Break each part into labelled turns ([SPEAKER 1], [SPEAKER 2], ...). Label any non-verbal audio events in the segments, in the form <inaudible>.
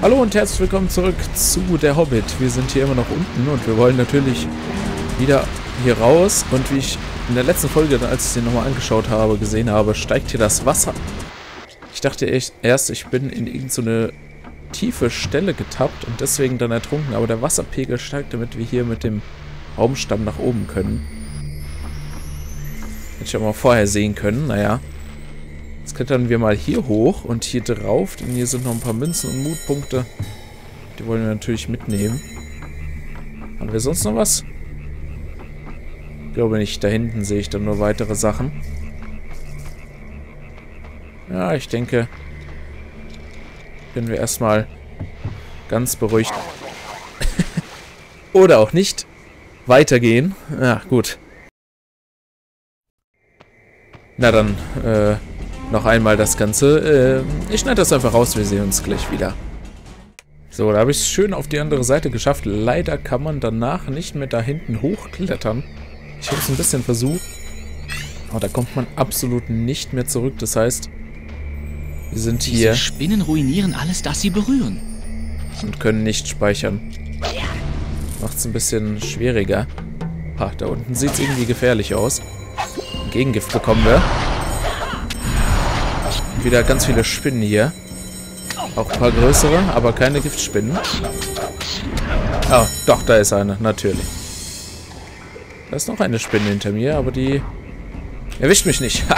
[SPEAKER 1] Hallo und herzlich willkommen zurück zu der Hobbit. Wir sind hier immer noch unten und wir wollen natürlich wieder hier raus. Und wie ich in der letzten Folge, als ich sie nochmal angeschaut habe, gesehen habe, steigt hier das Wasser. Ich dachte erst, ich bin in irgendeine so tiefe Stelle getappt und deswegen dann ertrunken. Aber der Wasserpegel steigt, damit wir hier mit dem Baumstamm nach oben können. Hätte ich auch mal vorher sehen können, naja. Jetzt klettern wir mal hier hoch und hier drauf, denn hier sind noch ein paar Münzen und Mutpunkte. Die wollen wir natürlich mitnehmen. Haben wir sonst noch was? Ich glaube nicht. Da hinten sehe ich dann nur weitere Sachen. Ja, ich denke, können wir erstmal ganz beruhigt <laughs> oder auch nicht weitergehen. Ja, gut. Na dann, äh, noch einmal das Ganze. Äh, ich schneide das einfach raus, wir sehen uns gleich wieder. So, da habe ich es schön auf die andere Seite geschafft. Leider kann man danach nicht mehr da hinten hochklettern. Ich habe es ein bisschen versucht. Aber da kommt man absolut nicht mehr zurück. Das heißt, wir sind
[SPEAKER 2] Diese
[SPEAKER 1] hier
[SPEAKER 2] Spinnen ruinieren alles, das sie berühren.
[SPEAKER 1] und können nicht speichern. Macht es ein bisschen schwieriger. Ha, da unten sieht es irgendwie gefährlich aus. Gegengift bekommen wir. Wieder ganz viele Spinnen hier. Auch ein paar größere, aber keine Giftspinnen. Ah, doch, da ist eine, natürlich. Da ist noch eine Spinne hinter mir, aber die erwischt mich nicht. Ha!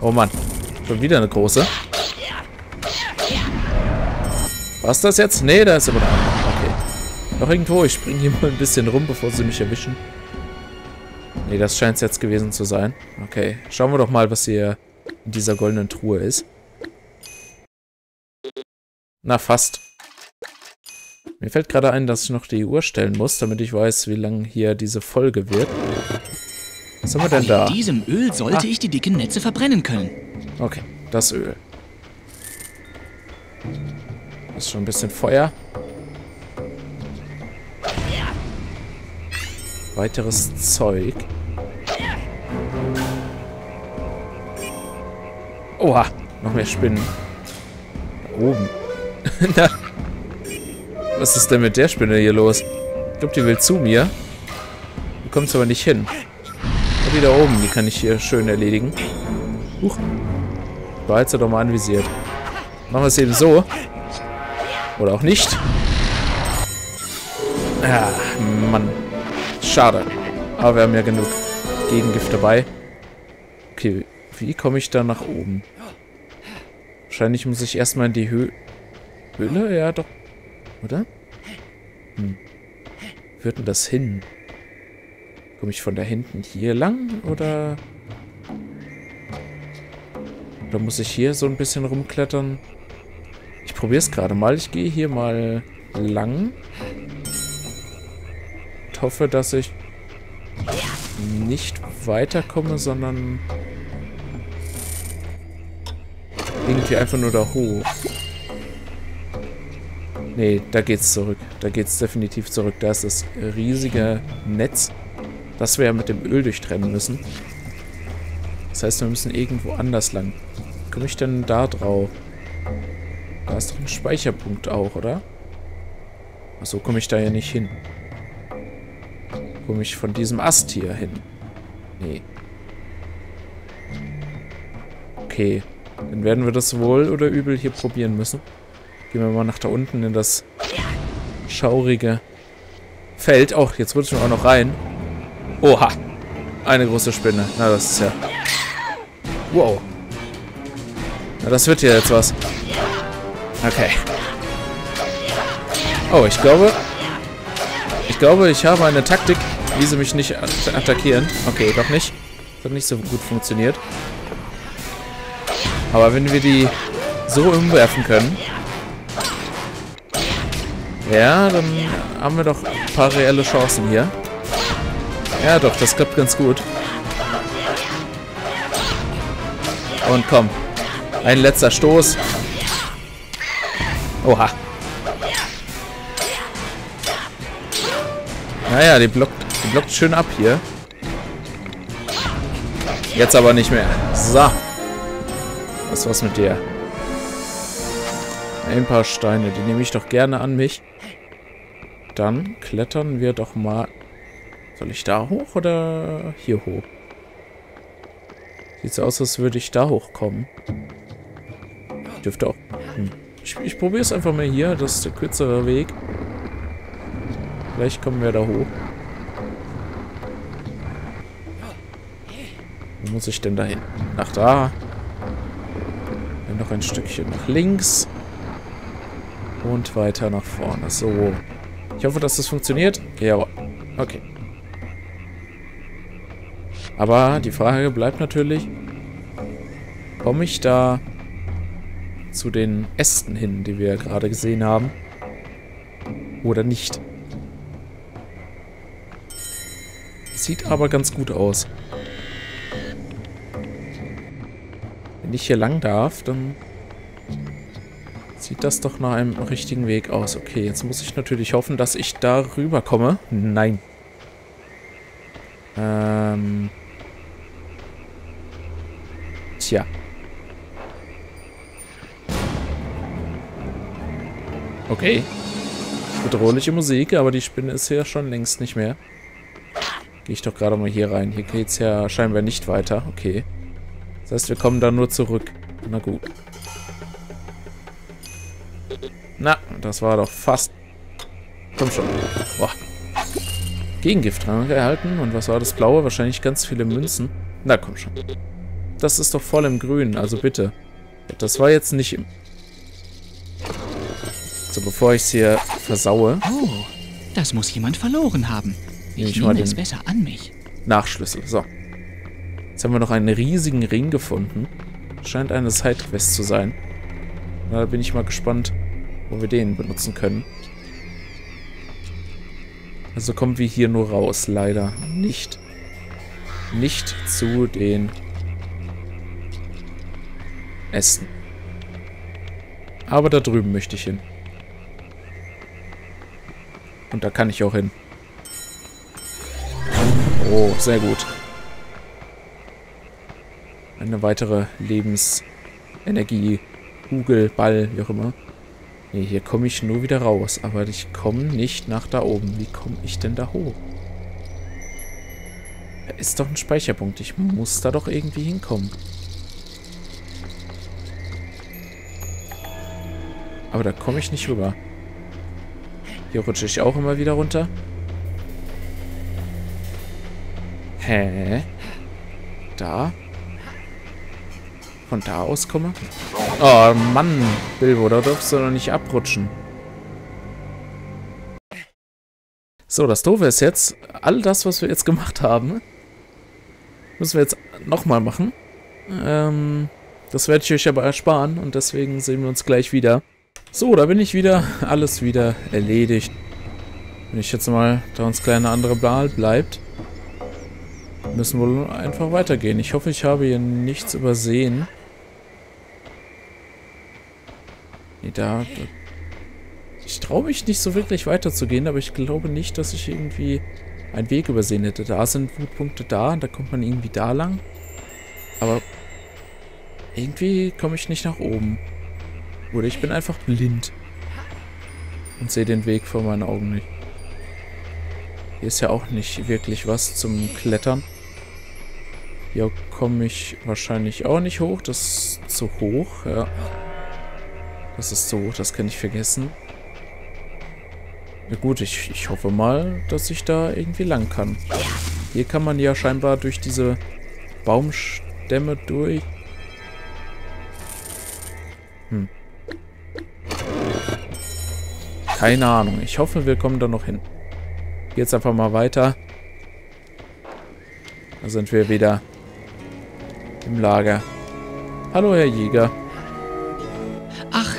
[SPEAKER 1] Oh Mann, schon wieder eine große. Was das jetzt? Nee, da ist immer noch eine. Okay. Noch irgendwo, ich springe hier mal ein bisschen rum, bevor sie mich erwischen. Nee, das scheint es jetzt gewesen zu sein. Okay, schauen wir doch mal, was hier in dieser goldenen Truhe ist. Na, fast. Mir fällt gerade ein, dass ich noch die Uhr stellen muss, damit ich weiß, wie lang hier diese Folge wird. Was haben wir denn da?
[SPEAKER 2] Mit diesem Öl sollte
[SPEAKER 1] Ah.
[SPEAKER 2] ich die dicken Netze verbrennen können.
[SPEAKER 1] Okay, das Öl. Das ist schon ein bisschen Feuer. Weiteres Zeug. Oha, noch mehr Spinnen. Da oben. <laughs> Na. Was ist denn mit der Spinne hier los? Ich glaube, die will zu mir. Du kommst aber nicht hin. Und die da oben, die kann ich hier schön erledigen. Huch. Behalte sie doch mal anvisiert. Machen wir es eben so. Oder auch nicht. Ah, Mann. Schade. Aber wir haben ja genug Gegengift dabei. Okay, wie komme ich da nach oben? Wahrscheinlich muss ich erstmal in die Höhe... Höhle? Ja, doch. Oder? Hm. Führt denn das hin? Komme ich von da hinten hier lang? Oder... Oder muss ich hier so ein bisschen rumklettern? Ich probiere es gerade mal. Ich gehe hier mal lang. Und hoffe, dass ich nicht weiterkomme, sondern irgendwie einfach nur da hoch. Nee, da geht's zurück. Da geht's definitiv zurück. Da ist das riesige Netz, das wir ja mit dem Öl durchtrennen müssen. Das heißt, wir müssen irgendwo anders lang. Komme ich denn da drauf? Da ist doch ein Speicherpunkt auch, oder? Achso, komme ich da ja nicht hin. Komme ich von diesem Ast hier hin? Nee. Okay. Dann werden wir das wohl oder übel hier probieren müssen. Gehen wir mal nach da unten in das schaurige Feld. Oh, jetzt rutschen wir auch noch rein. Oha. Eine große Spinne. Na, das ist ja... Wow. Na, das wird hier jetzt was. Okay. Oh, ich glaube... Ich glaube, ich habe eine Taktik, wie sie mich nicht at attackieren. Okay, doch nicht. Das hat nicht so gut funktioniert. Aber wenn wir die so umwerfen können... Ja, dann haben wir doch ein paar reelle Chancen hier. Ja, doch, das klappt ganz gut. Und komm. Ein letzter Stoß. Oha. Naja, die blockt, die blockt schön ab hier. Jetzt aber nicht mehr. So. Was war's mit dir? Ein paar Steine, die nehme ich doch gerne an mich. Dann klettern wir doch mal... Soll ich da hoch oder hier hoch? Sieht so aus, als würde ich da hochkommen. Dürfte auch... Hm. Ich, ich probiere es einfach mal hier. Das ist der kürzere Weg. Vielleicht kommen wir da hoch. Wo muss ich denn da hin? Nach da. Noch ein Stückchen nach links. Und weiter nach vorne. So. Ich hoffe, dass das funktioniert. Ja, okay. Aber die Frage bleibt natürlich, komme ich da zu den Ästen hin, die wir gerade gesehen haben? Oder nicht? Sieht aber ganz gut aus. Ich hier lang darf, dann sieht das doch nach einem richtigen Weg aus. Okay, jetzt muss ich natürlich hoffen, dass ich da rüberkomme. Nein. Ähm... Tja. Okay. Bedrohliche Musik, aber die Spinne ist ja schon längst nicht mehr. Gehe ich doch gerade mal hier rein. Hier geht es ja scheinbar nicht weiter. Okay. Das heißt, wir kommen da nur zurück. Na gut. Na, das war doch fast... Komm schon. Boah. Gegengifttrank erhalten. Und was war das Blaue? Wahrscheinlich ganz viele Münzen. Na, komm schon. Das ist doch voll im Grün, also bitte. Das war jetzt nicht im... So, bevor ich es hier versaue...
[SPEAKER 2] Oh, das muss jemand verloren haben. Ich, ich nehme es besser an mich.
[SPEAKER 1] Nachschlüssel, so. Jetzt haben wir noch einen riesigen Ring gefunden. Scheint eine Sidequest zu sein. Da bin ich mal gespannt, wo wir den benutzen können. Also kommen wir hier nur raus, leider. Nicht, nicht zu den Ästen. Aber da drüben möchte ich hin. Und da kann ich auch hin. Oh, sehr gut. Eine weitere Lebensenergie, Kugel, Ball, wie auch immer. Nee, hier komme ich nur wieder raus. Aber ich komme nicht nach da oben. Wie komme ich denn da hoch? Da ist doch ein Speicherpunkt. Ich muss da doch irgendwie hinkommen. Aber da komme ich nicht rüber. Hier rutsche ich auch immer wieder runter. Hä? Da? Von da aus komme? Oh Mann, Bilbo, da darfst du doch nicht abrutschen. So, das Doofe ist jetzt, all das, was wir jetzt gemacht haben, müssen wir jetzt nochmal machen. Ähm, das werde ich euch aber ersparen und deswegen sehen wir uns gleich wieder. So, da bin ich wieder. Alles wieder erledigt. Wenn ich jetzt mal, da uns kleine andere Wahl bleibt, müssen wir einfach weitergehen. Ich hoffe, ich habe hier nichts übersehen. Nee, da... ich traue mich nicht so wirklich weiterzugehen, aber ich glaube nicht, dass ich irgendwie einen Weg übersehen hätte. Da sind Wutpunkte da und da kommt man irgendwie da lang. Aber irgendwie komme ich nicht nach oben. Oder ich bin einfach blind. Und sehe den Weg vor meinen Augen nicht. Hier ist ja auch nicht wirklich was zum Klettern. Hier komme ich wahrscheinlich auch nicht hoch. Das ist zu hoch, ja. Das ist hoch, das kann ich vergessen. Na gut, ich, ich hoffe mal, dass ich da irgendwie lang kann. Hier kann man ja scheinbar durch diese Baumstämme durch. Hm. Keine Ahnung. Ich hoffe, wir kommen da noch hin. Jetzt einfach mal weiter. Da sind wir wieder im Lager. Hallo, Herr Jäger.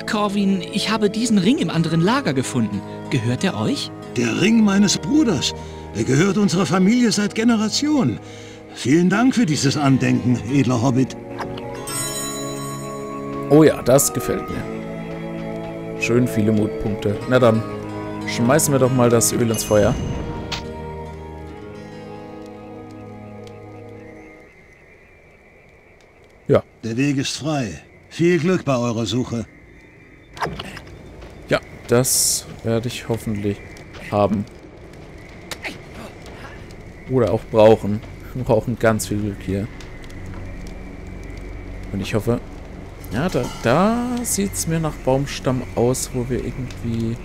[SPEAKER 2] Corwin, ich habe diesen Ring im anderen Lager gefunden. Gehört er euch?
[SPEAKER 3] Der Ring meines Bruders. Er gehört unserer Familie seit Generationen. Vielen Dank für dieses Andenken, edler Hobbit.
[SPEAKER 1] Oh ja, das gefällt mir. Schön viele Mutpunkte. Na dann, schmeißen wir doch mal das Öl ins Feuer.
[SPEAKER 3] Ja. Der Weg ist frei. Viel Glück bei eurer Suche.
[SPEAKER 1] Das werde ich hoffentlich haben. Oder auch brauchen. Wir brauchen ganz viel Glück hier. Und ich hoffe... Ja, da, da sieht es mir nach Baumstamm aus, wo wir irgendwie...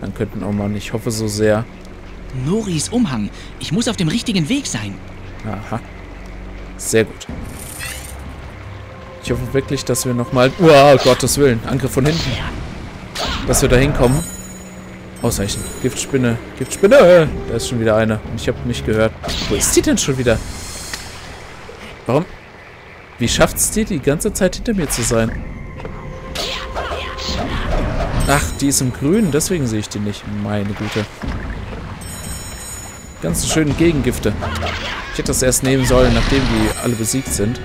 [SPEAKER 1] Dann könnten auch mal. Ich hoffe so sehr.
[SPEAKER 2] Noris Umhang. Ich muss auf dem richtigen Weg sein.
[SPEAKER 1] Aha. Sehr gut. Ich hoffe wirklich, dass wir nochmal... Wow, Gottes Willen. Angriff von hinten. Dass wir da hinkommen. Ausreichend. Giftspinne. Giftspinne! Da ist schon wieder eine. Und ich habe nicht gehört. Wo ist die denn schon wieder? Warum? Wie schafft es die, die ganze Zeit hinter mir zu sein? Ach, die ist im Grün. Deswegen sehe ich die nicht. Meine Güte. Ganz schöne Gegengifte. Ich hätte das erst nehmen sollen, nachdem die alle besiegt sind.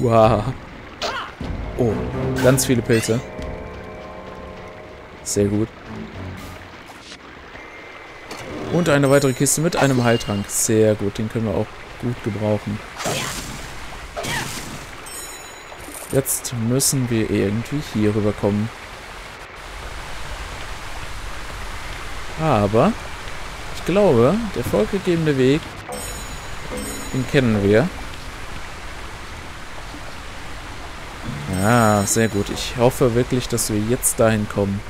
[SPEAKER 1] Wow. Oh, ganz viele Pilze. Sehr gut. Und eine weitere Kiste mit einem Heiltrank. Sehr gut, den können wir auch gut gebrauchen. Jetzt müssen wir irgendwie hier rüberkommen. Aber ich glaube, der vorgegebene Weg, den kennen wir. Ah, sehr gut. Ich hoffe wirklich, dass wir jetzt dahin kommen.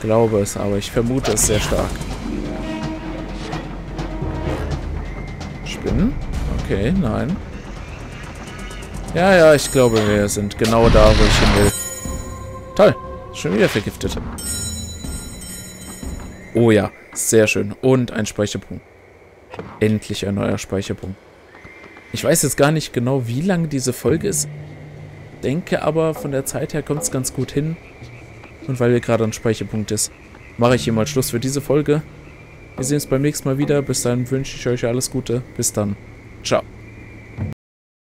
[SPEAKER 1] Glaube es, aber ich vermute es sehr stark. Spinnen? Okay, nein. Ja, ja, ich glaube, wir sind genau da, wo ich hin will. Toll. Schon wieder vergiftet. Oh ja, sehr schön. Und ein Speicherpunkt. Endlich ein neuer Speicherpunkt. Ich weiß jetzt gar nicht genau, wie lang diese Folge ist. Denke aber, von der Zeit her kommt es ganz gut hin. Und weil wir gerade ein Speicherpunkt ist, mache ich hier mal Schluss für diese Folge. Wir sehen uns beim nächsten Mal wieder. Bis dann wünsche ich euch alles Gute. Bis dann. Ciao.